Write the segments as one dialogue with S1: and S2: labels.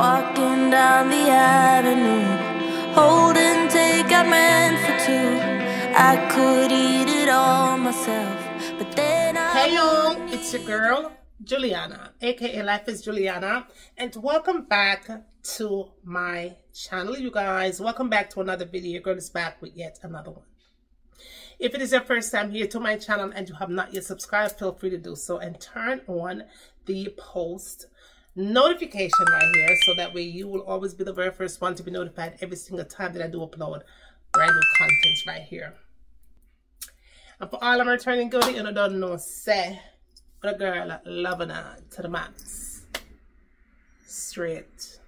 S1: Walking down the avenue, holding take I meant for two. I could eat it all myself, but then I.
S2: Hey y'all, it's your girl Juliana, aka Life is Juliana, and welcome back to my channel, you guys. Welcome back to another video. Your girl is back with yet another one. If it is your first time here to my channel and you have not yet subscribed, feel free to do so and turn on the post notification right here so that way you will always be the very first one to be notified every single time that I do upload brand new content right here. And for all of my returning goodie, and I don't know, say, a girl loving her to the max. Straight.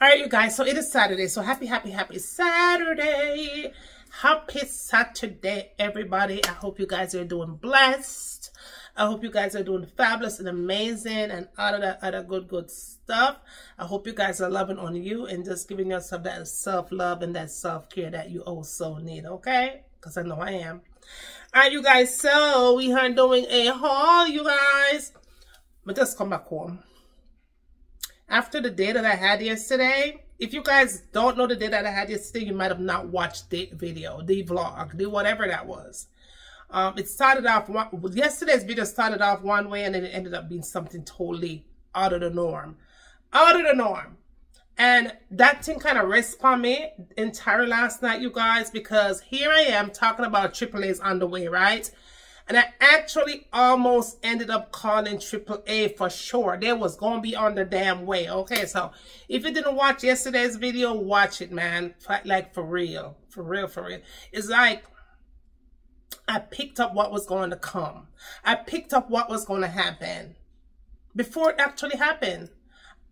S2: All right, you guys, so it is Saturday. So happy, happy, happy Saturday. Happy Saturday, everybody. I hope you guys are doing blessed. I hope you guys are doing fabulous and amazing and all of that other good, good stuff. I hope you guys are loving on you and just giving yourself that self-love and that self-care that you also need, okay? Because I know I am. All right, you guys, so we are doing a haul, you guys. But just come back home. After the day that I had yesterday, if you guys don't know the day that I had yesterday, you might have not watched the video, the vlog, the whatever that was. Um, it started off, one, yesterday's video started off one way and then it ended up being something totally out of the norm. Out of the norm. And that thing kind of rests on me entire last night, you guys, because here I am talking about AAA's on the way, right? And I actually almost ended up calling AAA for sure. They was going to be on the damn way. Okay, so if you didn't watch yesterday's video, watch it, man. Like, for real. For real, for real. It's like, I picked up what was going to come. I picked up what was going to happen before it actually happened.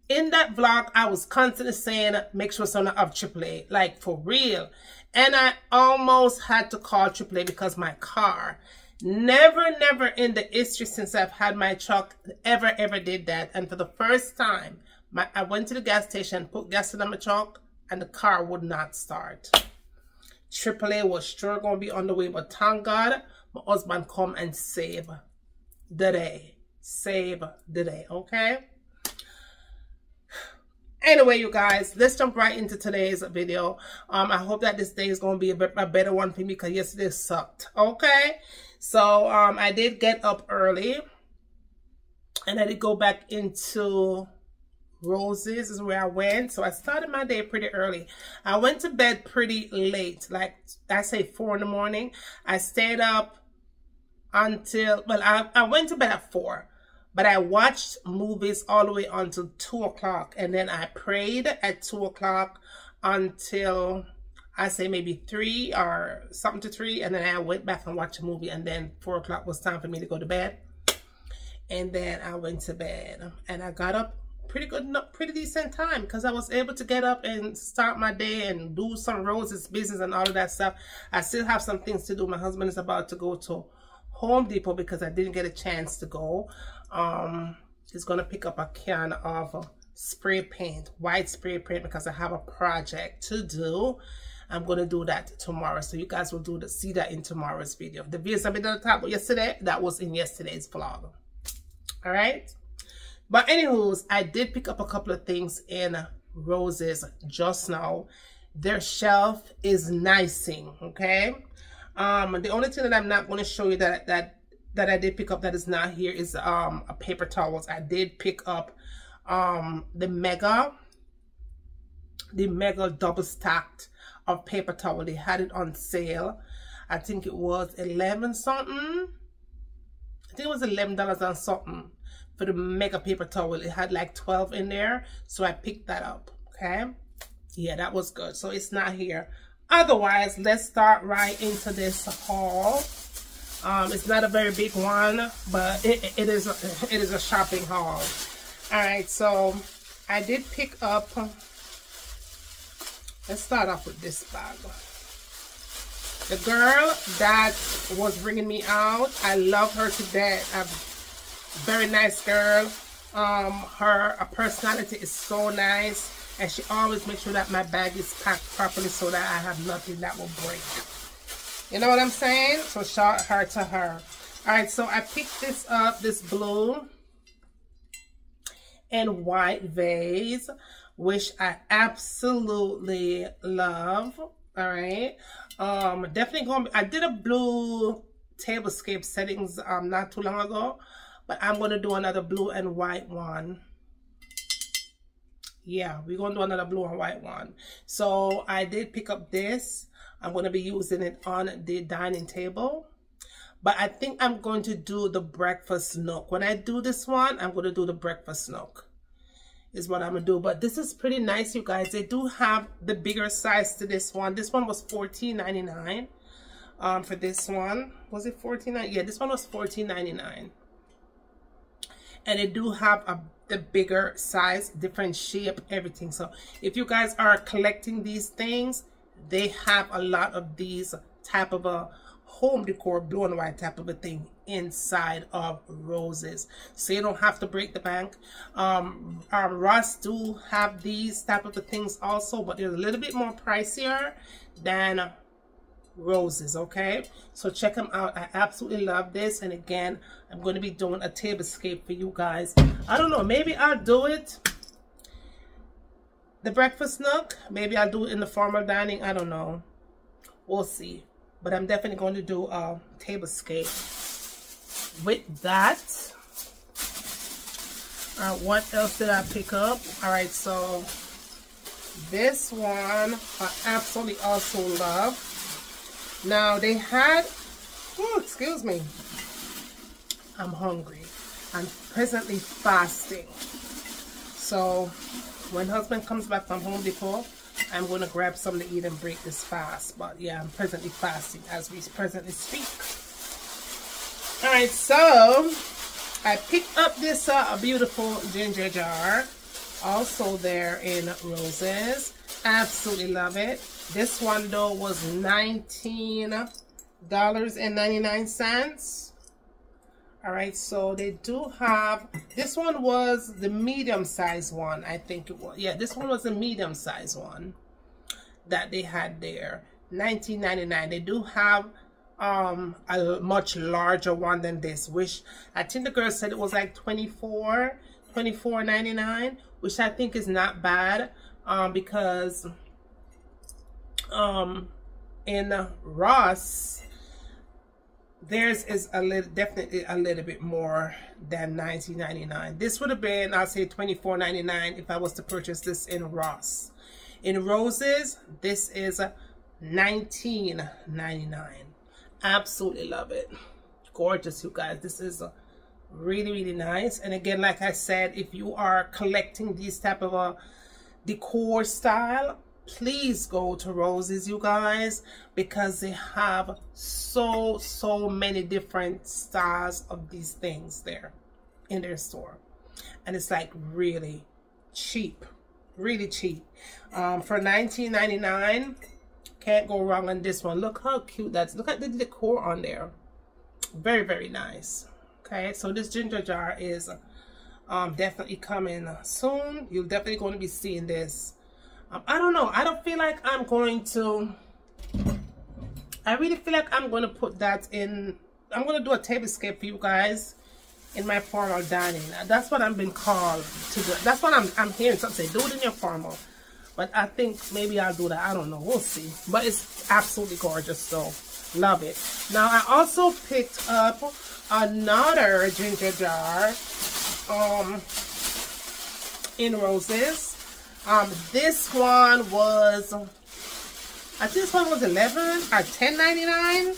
S2: In that vlog, I was constantly saying, make sure someone of AAA, like for real. And I almost had to call AAA because my car Never, never in the history since I've had my truck ever, ever did that. And for the first time, my, I went to the gas station, put gas in my truck, and the car would not start. AAA was sure going to be on the way, but thank God, my husband come and save the day. Save the day, okay? Anyway, you guys, let's jump right into today's video. Um, I hope that this day is going to be a, bit, a better one for me because yesterday sucked, okay? So um, I did get up early and I did go back into Roses is where I went. So I started my day pretty early. I went to bed pretty late, like I say four in the morning. I stayed up until, well, I, I went to bed at four, but I watched movies all the way until two o'clock. And then I prayed at two o'clock until I say maybe three or something to three, and then I went back and watched a movie, and then four o'clock was time for me to go to bed. And then I went to bed, and I got up pretty good, pretty decent time because I was able to get up and start my day and do some roses business and all of that stuff. I still have some things to do. My husband is about to go to Home Depot because I didn't get a chance to go. Um, he's gonna pick up a can of spray paint, white spray paint because I have a project to do. I'm going to do that tomorrow. So you guys will do the, see that in tomorrow's video. The videos I've been the top yesterday, that was in yesterday's vlog. All right. But anywho's, I did pick up a couple of things in Roses just now. Their shelf is nicing, okay? Um, the only thing that I'm not going to show you that that that I did pick up that is not here is um a paper towels. I did pick up um the mega the mega double stacked of paper towel. They had it on sale. I think it was 11 something. I think it was $11 and something for the mega paper towel. It had like 12 in there. So I picked that up. Okay. Yeah, that was good. So it's not here. Otherwise, let's start right into this haul. Um, it's not a very big one, but it, it is a, it is a shopping haul. All right, so I did pick up Let's start off with this bag. The girl that was bringing me out, I love her to death. A very nice girl. Um, her personality is so nice. And she always makes sure that my bag is packed properly so that I have nothing that will break. You know what I'm saying? So shout her to her. Alright, so I picked this up, this blue and white vase. which I absolutely love. All right. Um, definitely going, I did a blue tablescape settings um not too long ago, but I'm going to do another blue and white one. Yeah, we're going to do another blue and white one. So I did pick up this. I'm going to be using it on the dining table. But I think I'm going to do the breakfast nook. When I do this one, I'm going to do the breakfast nook is what I'm gonna do. But this is pretty nice, you guys. They do have the bigger size to this one. This one was $14.99 um, for this one. Was it $14.99? Yeah, this one was $14.99. And they do have a the bigger size, different shape, everything. So if you guys are collecting these things, they have a lot of these type of a home decor blue and white type of a thing inside of roses so you don't have to break the bank um, um ross do have these type of the things also but they're a little bit more pricier than roses okay? So check them out. I absolutely love this. And again i'm going to be doing a tablescape for you guys. I don't know maybe i'll do it. The breakfast nook maybe i'll do it in the formal dining i don't know. We'll see. But I'm definitely going to do a tablescape with that. Uh, what else did I pick up? All right, so this one I absolutely also love. Now they had, oh, excuse me, I'm hungry. I'm presently fasting. So when husband comes back from Home Depot, I'm going to grab something to eat and break this fast. But yeah, I'm presently fasting as we presently speak. Alright, so I picked up this uh, beautiful ginger jar. Also there in roses. Absolutely love it. This one though was $19.99. All right, so they do have, this one was the medium size one, I think it was. Yeah, this one was the medium size one that they had there. 19.99. They do have um a much larger one than this, which I think the girl said it was like 24, 24.99, which I think is not bad um because um in Ross theirs is a little definitely a little bit more than 19.99 this would have been i'll say 24.99 if i was to purchase this in ross. In roses this is 19.99 absolutely love it. Gorgeous you guys. This is really really nice. And again like i said if you are collecting these type of a decor style please go to roses you guys because they have so so many different styles of these things there in their store. And it's like really cheap really cheap. Um, for 19.99 can't go wrong on this one. Look how cute that's look at the decor on there. Very very nice. Okay so this ginger jar is um, definitely coming soon. You're definitely going to be seeing this I don't know. I don't feel like I'm going to... I really feel like I'm going to put that in... I'm going to do a tablescape for you guys in my formal dining. That's what I've been called to do. That's what I'm, I'm hearing some say. Do it in your formal. But I think maybe I'll do that. I don't know. We'll see. But it's absolutely gorgeous. So, love it. Now, I also picked up another ginger jar um, in roses. Um, this one was, I think this one was 11 or 10.99.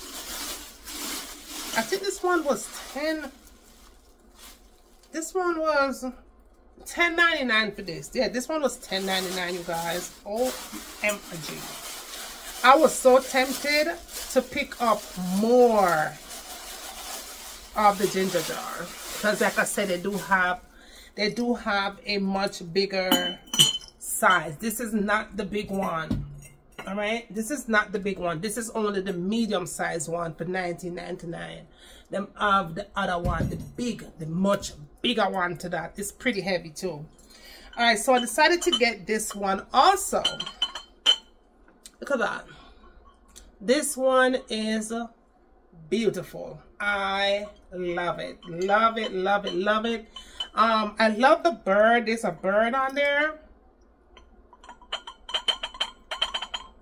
S2: I think this one was 10. This one was 10.99 for this. Yeah, this one was 10.99, you guys. OMG. I was so tempted to pick up more of the ginger jar. Because like I said, they do have they do have a much bigger size. This is not the big one. All right, this is not the big one. This is only the medium size one for 19.99. Them have the other one, the big, the much bigger one to that. It's pretty heavy too. All right, so I decided to get this one also. Look at that. This one is beautiful. I love it. Love it, love it, love it. Um, I love the bird. There's a bird on there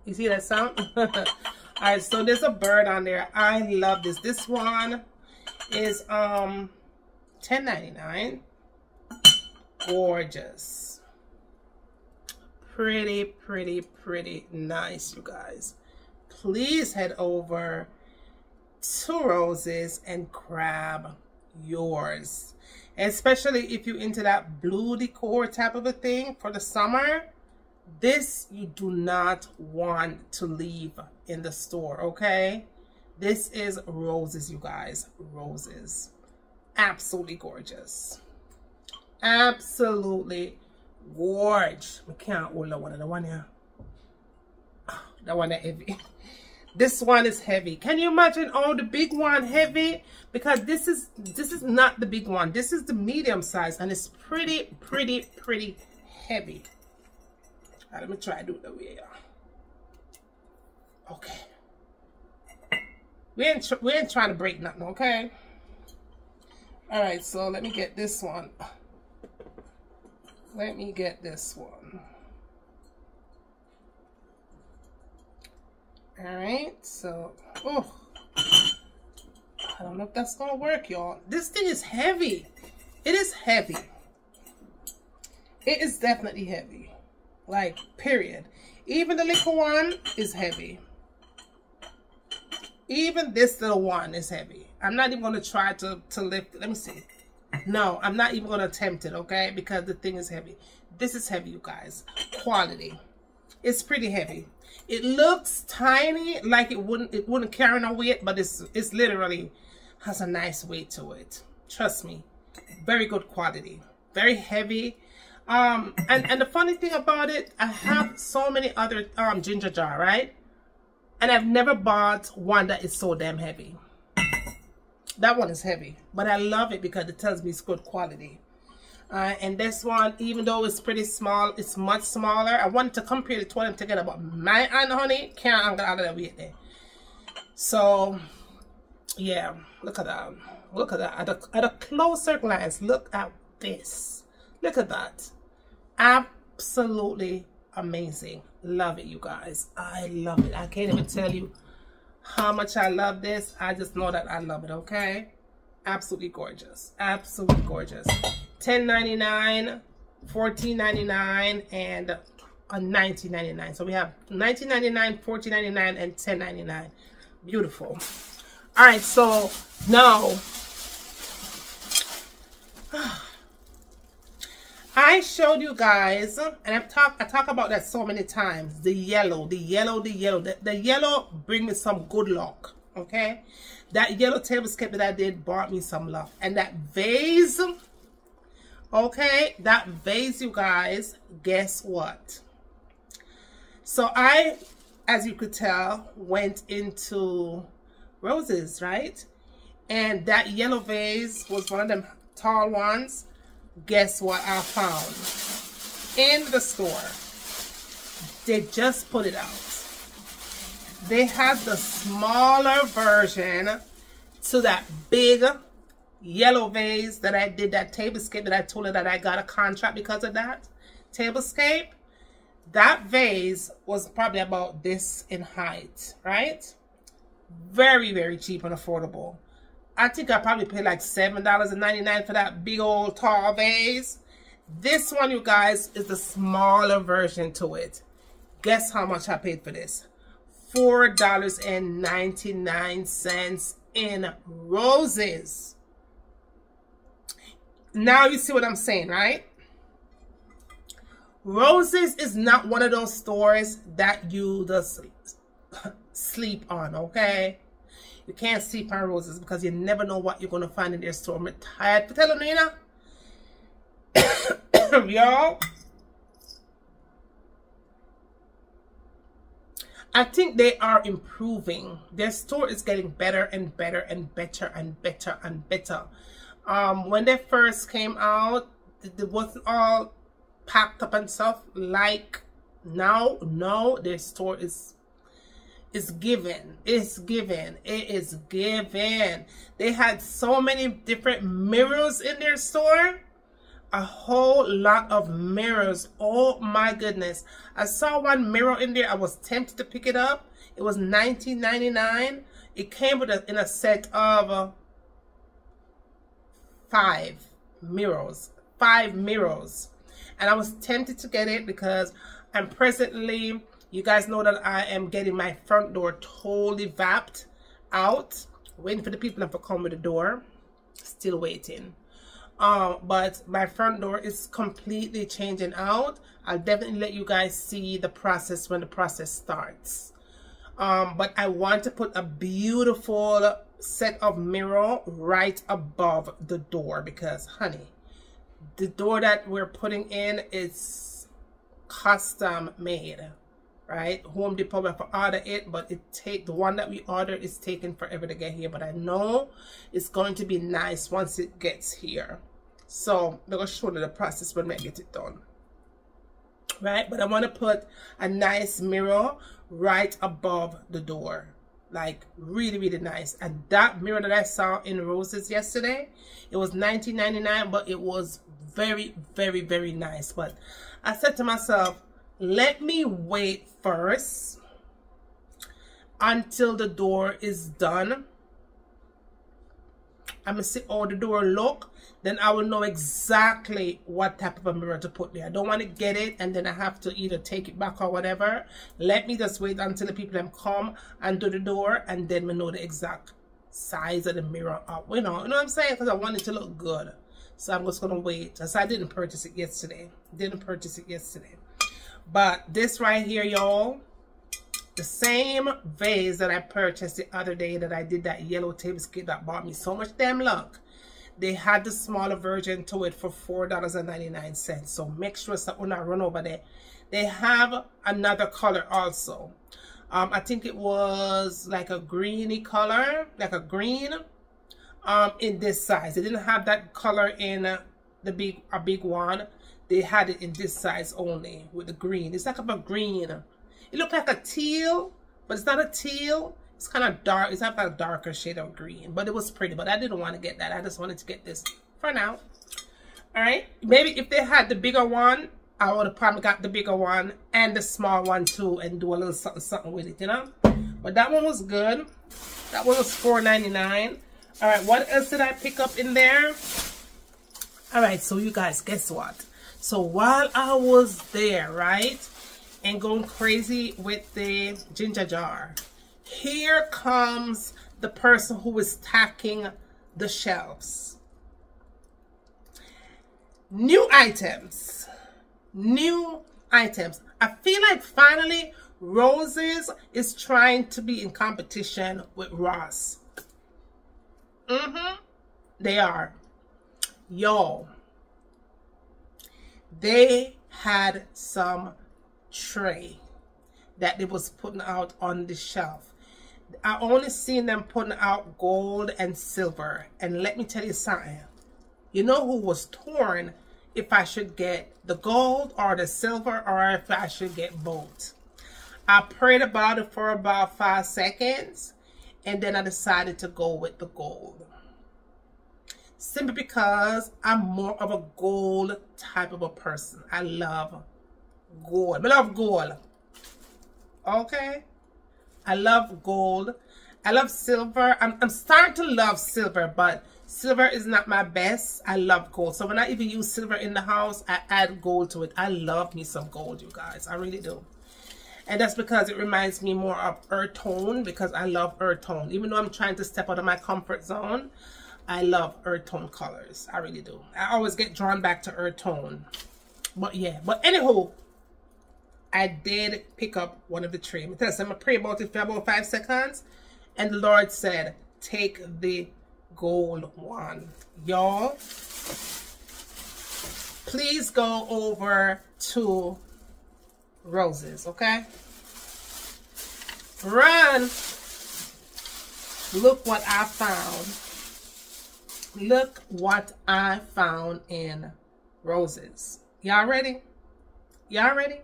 S2: You see that sound? All right, so there's a bird on there. I love this. This one is um 10.99. Gorgeous. Pretty, pretty, pretty nice, you guys. Please head over to Roses and grab yours. Especially if you're into that blue decor type of a thing for the summer. This you do not want to leave in the store, okay? This is roses, you guys. Roses. Absolutely gorgeous. Absolutely gorgeous. We can't oh, hold that one. The one here. That one that heavy. This one is heavy. Can you imagine? Oh, the big one heavy? Because this is this is not the big one. This is the medium size, and it's pretty, pretty, pretty heavy. Right, let me try to do it the way. Okay. We ain't we ain't trying to break nothing, okay? All right, so let me get this one. Let me get this one. All right, so, oh, I don't know if that's gonna work, y'all. This thing is heavy. It is heavy. It is definitely heavy. Like, period. Even the little one is heavy. Even this little one is heavy. I'm not even going to try to, to lift. Let me see. No, I'm not even going to attempt it, okay? Because the thing is heavy. This is heavy, you guys. Quality. It's pretty heavy. It looks tiny, like it wouldn't it wouldn't carry no weight, but it's it's literally has a nice weight to it. Trust me. Very good quality. Very heavy. Um, and, and the funny thing about it, I have so many other um ginger jar, right? And I've never bought one that is so damn heavy. That one is heavy, but I love it because it tells me it's good quality. Uh, and this one, even though it's pretty small, it's much smaller. I wanted to compare the two of them together, but my aunt honey can't angle out of that weight there. So, yeah, look at that. Look at that. At a, at a closer glance, look at this. Look at that. Absolutely amazing. Love it, you guys. I love it. I can't even tell you how much I love this. I just know that I love it, okay? Absolutely gorgeous. Absolutely gorgeous. 10.99 14.99 and a 19.99 so we have 19.99 14.99 and 10.99 beautiful all right so now I showed you guys and I've talked I talk about that so many times the yellow the yellow the yellow the, the yellow bring me some good luck okay that yellow table scape that I did brought me some luck and that vase Okay, that vase, you guys, guess what? So I, as you could tell, went into roses, right? And that yellow vase was one of them tall ones. Guess what I found? In the store. They just put it out. They have the smaller version to that big yellow vase that I did that tablescape that I told her that I got a contract because of that tablescape. That vase was probably about this in height, right? Very, very cheap and affordable. I think I probably paid like $7.99 for that big old tall vase. This one, you guys, is the smaller version to it. Guess how much I paid for this? $4.99 in roses. Now you see what I'm saying, right? Roses is not one of those stores that you just sleep on, okay? You can't sleep on roses because you never know what you're going to find in their store. I'm tired for telling you, y'all. I think they are improving. Their store is getting better and better and better and better and better um, when they first came out, it wasn't all packed up and stuff like now. No, their store is is given. It's given. It is given. They had so many different mirrors in their store. a whole lot of mirrors. Oh my goodness. I saw one mirror in there. I was tempted to pick it up. It was $19.99. It came with a, in a set of uh, five mirrors. Five mirrors. And I was tempted to get it because I'm presently, you guys know that I am getting my front door totally vapped out. Waiting for the people to come with the door. Still waiting. Um, but my front door is completely changing out. I'll definitely let you guys see the process when the process starts. Um, but I want to put a beautiful set of mirror right above the door because, honey, the door that we're putting in is custom made right? Home depot have order it but it take the one that we order is taking forever to get here but i know it's going to be nice once it gets here. So i'm gonna show you the process when we get it done. Right? But i want to put a nice mirror right above the door. Like really really nice. And that mirror that i saw in roses yesterday it was 19.99 but it was very very very nice. But i said to myself let me wait first until the door is done. I'm gonna see how the door look. Then I will know exactly what type of a mirror to put there. I don't want to get it and then I have to either take it back or whatever. Let me just wait until the people come and do the door and then we know the exact size of the mirror up. You know, you know what I'm saying? Because I want it to look good. So I'm just gonna wait. So I didn't purchase it yesterday. Didn't purchase it yesterday. But this right here, y'all, the same vase that I purchased the other day that I did that yellow tablescape that bought me so much damn luck. They had the smaller version to it for $4.99. So make sure that I run over there, they have another color also. Um, I think it was like a greeny color, like a green um, in this size. They didn't have that color in the big a big one they had it in this size only with the green. It's like a green. It looked like a teal, but it's not a teal. It's kind of dark. It's like a darker shade of green, but it was pretty. But I didn't want to get that. I just wanted to get this for now. All right. Maybe if they had the bigger one, I would have probably got the bigger one and the small one too and do a little something, something with it, you know? But that one was good. That one was $4.99. All right, what else did I pick up in there? All right, so you guys, guess what? So while I was there, right, and going crazy with the ginger jar, here comes the person who is stacking the shelves. New items. New items. I feel like finally Roses is trying to be in competition with Ross. Mm-hmm. They are. Y'all they had some tray that they was putting out on the shelf. I only seen them putting out gold and silver. And let me tell you something. You know who was torn if I should get the gold or the silver or if I should get both. I prayed about it for about five seconds and then I decided to go with the gold simply because I'm more of a gold type of a person. I love gold. I love gold. Okay? I love gold. I love silver. I'm, I'm starting to love silver, but silver is not my best. I love gold. So when I even use silver in the house, I add gold to it. I love me some gold, you guys. I really do. And that's because it reminds me more of earth tone because I love earth tone. Even though I'm trying to step out of my comfort zone, I love earth tone colors. I really do. I always get drawn back to earth tone. But yeah, but anywho, I did pick up one of the tree. I'm to pray about it for about five seconds. And the Lord said, take the gold one. Y'all, please go over to roses, okay? Run. Look what I found look what I found in roses. Y'all ready? Y'all ready?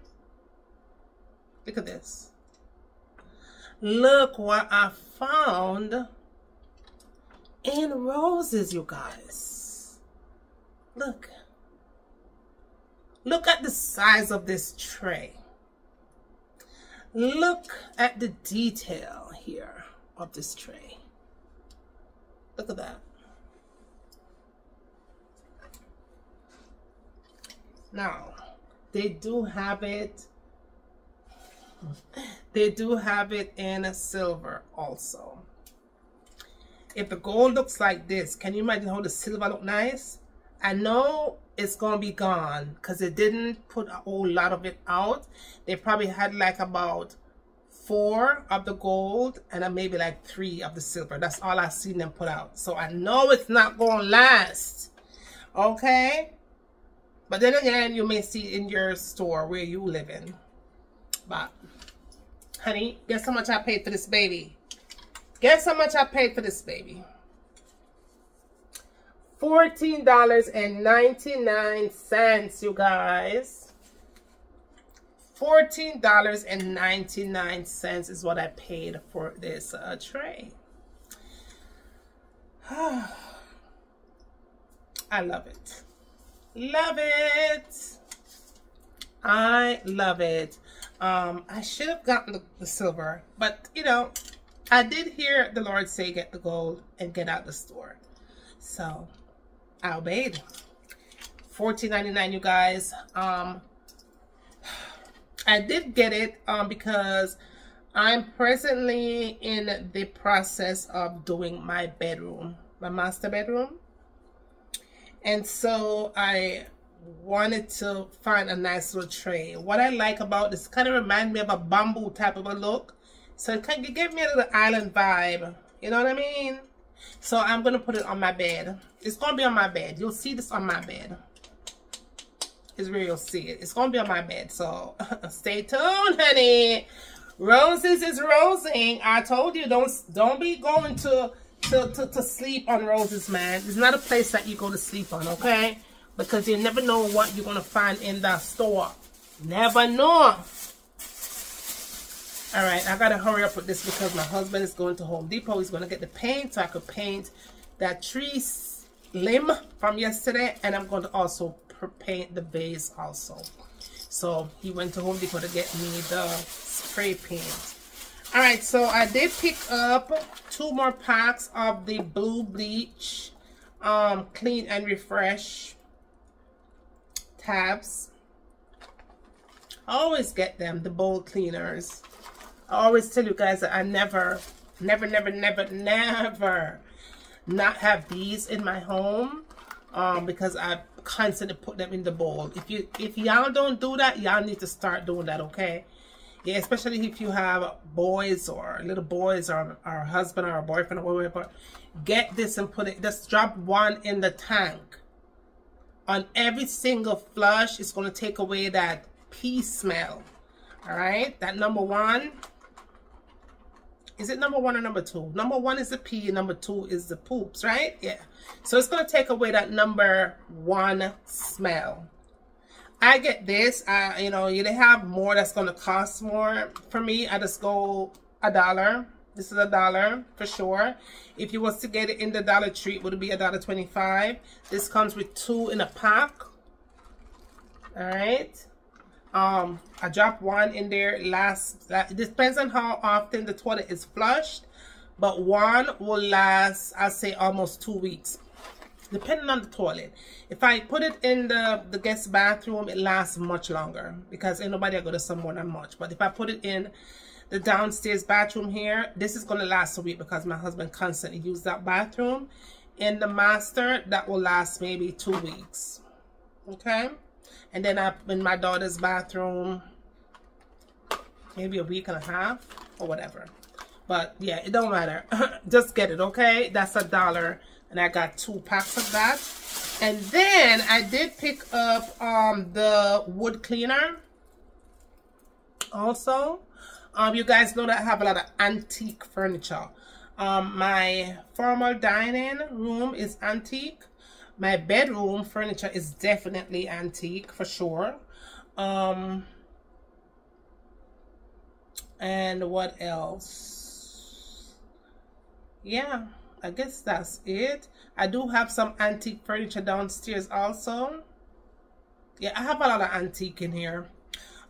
S2: Look at this. Look what I found in roses, you guys. Look. Look at the size of this tray. Look at the detail here of this tray. Look at that. Now, they do have it they do have it in silver also. If the gold looks like this can you imagine how the silver look nice? I know it's gonna be gone because they didn't put a whole lot of it out. They probably had like about four of the gold and maybe like three of the silver. That's all i've seen them put out. So i know it's not gonna last okay but then again you may see in your store where you live in but honey guess how much i paid for this baby Guess how much I paid for this baby? $14.99, you guys. $14.99 is what I paid for this uh, tray. I love it. Love it. I love it. Um, I should have gotten the, the silver, but you know, I did hear the Lord say, get the gold and get out the store. So I obeyed. $14.99, you guys. Um, I did get it um, because I'm presently in the process of doing my bedroom, my master bedroom. And so I wanted to find a nice little tray. What I like about this kind of reminds me of a bamboo type of a look. So it kind of give me a little island vibe. You know what I mean? So I'm going to put it on my bed. It's going to be on my bed. You'll see this on my bed. Is where you'll see it. It's going to be on my bed. So stay tuned, honey. Roses is rosing. I told you, don't don't be going to, to, to, to sleep on roses, man. It's not a place that you go to sleep on, okay? Because you never know what you're going to find in that store. Never know. All right, I gotta hurry up with this because my husband is going to Home Depot. He's gonna get the paint so I could paint that tree limb from yesterday, and I'm going to also paint the vase also. So he went to Home Depot to get me the spray paint. All right, so I did pick up two more packs of the Blue Bleach um, Clean and Refresh tabs. I always get them, the bowl cleaners. I always tell you guys that I never, never, never, never, never not have these in my home um, because I constantly put them in the bowl. If you if y'all don't do that, y'all need to start doing that, okay? Yeah, especially if you have boys or little boys or, or a husband or a boyfriend or whatever. Get this and put it, just drop one in the tank. On every single flush, it's going to take away that pee smell. All right, that number one is it number one or number two? Number one is the pee, number two is the poops, right? Yeah. So it's going to take away that number one smell. I get this. I, you know, you have more that's going to cost more. For me, I just go a dollar. This is a dollar for sure. If you was to get it in the Dollar Tree, it would be a dollar twenty-five. This comes with two in a pack. All right. Um, I drop one in there last, it depends on how often the toilet is flushed, but one will last, i say almost two weeks, depending on the toilet. If I put it in the, the guest bathroom, it lasts much longer because ain't nobody go to some more than much. But if I put it in the downstairs bathroom here, this is going to last a week because my husband constantly uses that bathroom. In the master, that will last maybe two weeks. Okay? And then I in my daughter's bathroom, maybe a week and a half or whatever. But yeah, it don't matter. Just get it, okay? That's a dollar. And I got two packs of that. And then I did pick up um, the wood cleaner also. Um, you guys know that I have a lot of antique furniture. Um, my formal dining room is antique. My bedroom furniture is definitely antique for sure. Um, and what else? Yeah, I guess that's it. I do have some antique furniture downstairs also. yeah, I have a lot of antique in here.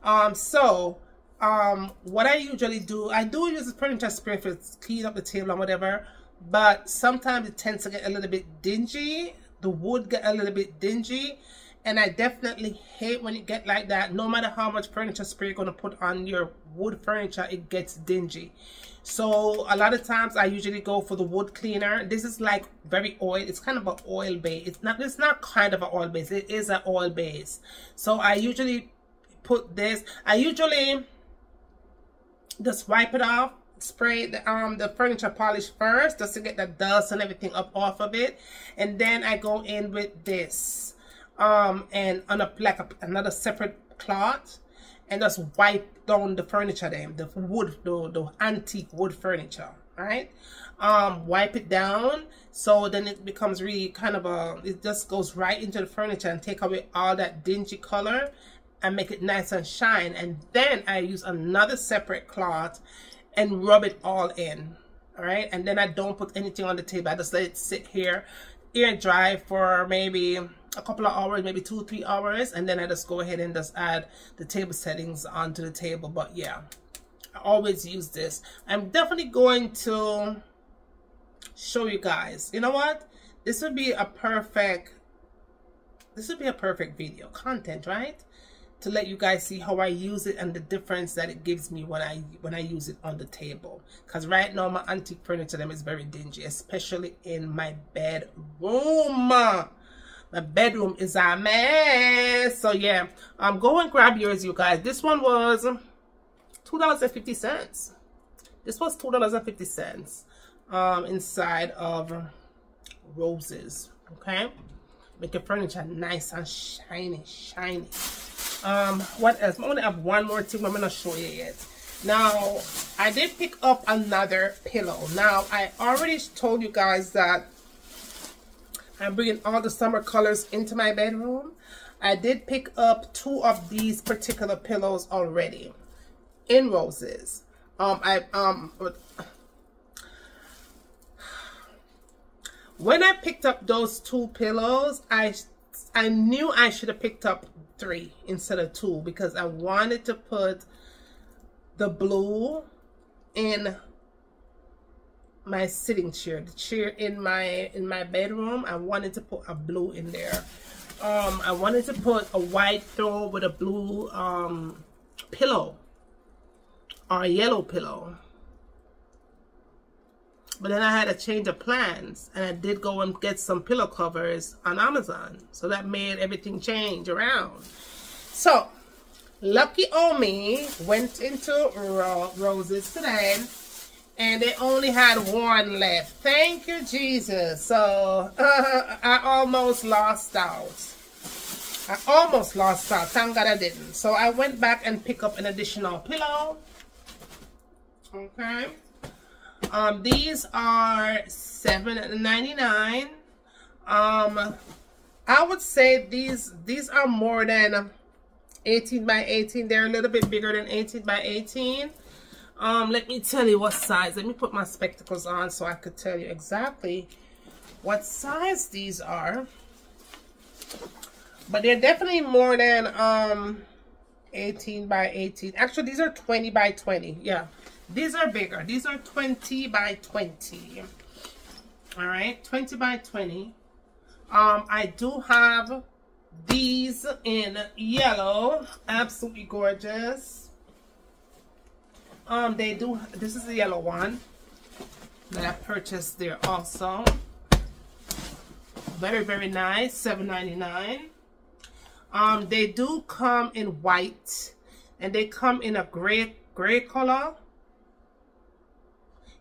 S2: Um, so um, what I usually do, I do use the furniture spray for clean up the table and whatever, but sometimes it tends to get a little bit dingy. The wood get a little bit dingy, and I definitely hate when it get like that. No matter how much furniture spray you're gonna put on your wood furniture, it gets dingy. So a lot of times I usually go for the wood cleaner. This is like very oil. It's kind of an oil base. It's not. It's not kind of an oil base. It is an oil base. So I usually put this. I usually just wipe it off spray the um the furniture polish first just to get the dust and everything up off of it and then i go in with this um and on a like a, another separate cloth and just wipe down the furniture then the wood the, the antique wood furniture right? Um wipe it down. So then it becomes really kind of a it just goes right into the furniture and take away all that dingy color and make it nice and shine. And then I use another separate cloth and rub it all in all right? And then I don't put anything on the table. I just let it sit here air dry for maybe a couple of hours maybe two three hours and then I just go ahead and just add the table settings onto the table. But yeah I always use this. I'm definitely going to show you guys. You know what? This would be a perfect this would be a perfect video content right? To let you guys see how I use it and the difference that it gives me when I when I use it on the table. Because right now my antique furniture them is very dingy, especially in my bedroom. My bedroom is a mess. So yeah, um, go and grab yours, you guys. This one was two dollars and fifty cents. This was two dollars and fifty cents. Um, inside of roses. Okay, make your furniture nice and shiny, shiny um what else i to have one more thing i'm gonna show you yet now i did pick up another pillow now i already told you guys that i'm bringing all the summer colors into my bedroom. I did pick up two of these particular pillows already. In roses. Um i um when i picked up those two pillows i i knew i should have picked up three instead of two because I wanted to put the blue in my sitting chair the chair in my in my bedroom I wanted to put a blue in there um I wanted to put a white throw with a blue um pillow or a yellow pillow but then I had a change of plans and I did go and get some pillow covers on Amazon. So that made everything change around. So, Lucky Omi went into Ro Roses today and they only had one left. Thank you, Jesus. So, uh, I almost lost out. I almost lost out. Thank God I didn't. So, I went back and picked up an additional pillow. Okay. Um, these are $7.99. Um, I would say these these are more than 18 by 18. They're a little bit bigger than 18 by 18. Um, let me tell you what size. Let me put my spectacles on so I could tell you exactly what size these are. But they're definitely more than um 18 by 18. Actually, these are 20 by 20. Yeah. These are bigger. These are 20 by 20. All right, 20 by 20. Um, I do have these in yellow. Absolutely gorgeous. Um, they do, this is the yellow one that I purchased there also. Very, very nice, $7.99. Um, they do come in white and they come in a gray, gray color.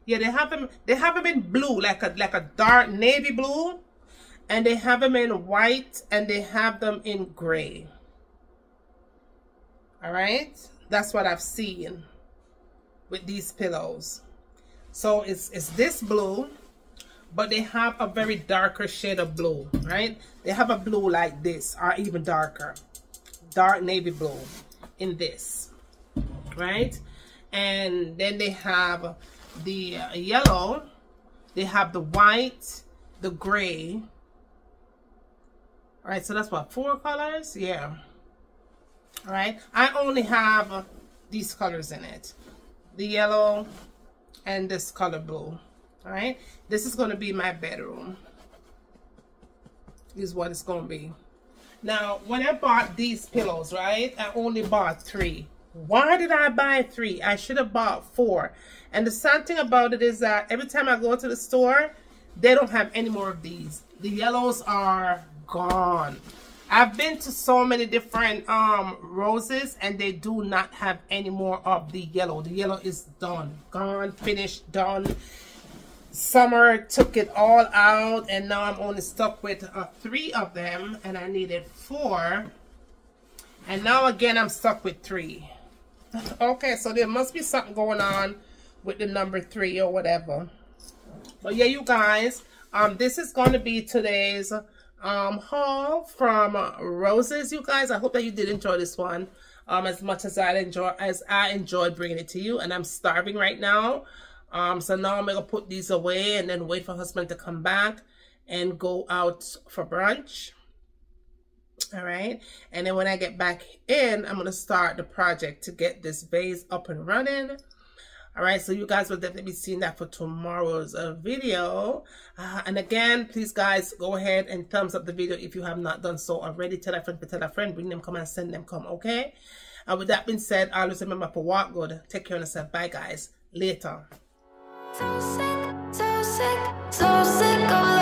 S2: Yeah, they have them. They have them in blue, like a like a dark navy blue, and they have them in white, and they have them in gray. All right, that's what I've seen with these pillows. So it's it's this blue, but they have a very darker shade of blue, right? They have a blue like this, or even darker, dark navy blue in this, right? And then they have the uh, yellow, they have the white, the gray. All right, so that's what, four colors? Yeah. All right. I only have these colors in it. The yellow and this color blue. All right. This is going to be my bedroom. Is what it's going to be. Now, when I bought these pillows, right, I only bought three. Why did I buy three? I should have bought four. And the sad thing about it is that every time I go to the store, they don't have any more of these. The yellows are gone. I've been to so many different um Rose's and they do not have any more of the yellow. The yellow is done, gone, finished, done. Summer took it all out and now I'm only stuck with uh, three of them and I needed four. And now again I'm stuck with three. Okay, so there must be something going on with the number three or whatever. But yeah, you guys, um, this is going to be today's um haul from Rose's you guys. I hope that you did enjoy this one um as much as i enjoy as i enjoyed bringing it to you. And i'm starving right now. Um so now i'm gonna put these away and then wait for husband to come back and go out for brunch. All right. And then when i get back in i'm gonna start the project to get this vase up and running all right so you guys will definitely be seeing that for tomorrow's uh, video. Uh, and again please guys go ahead and thumbs up the video if you have not done so already. Tell a friend tell a friend bring them come and send them come okay? And with that being said always remember to walk good. Take care of yourself. Bye guys. Later. So sick so sick so sick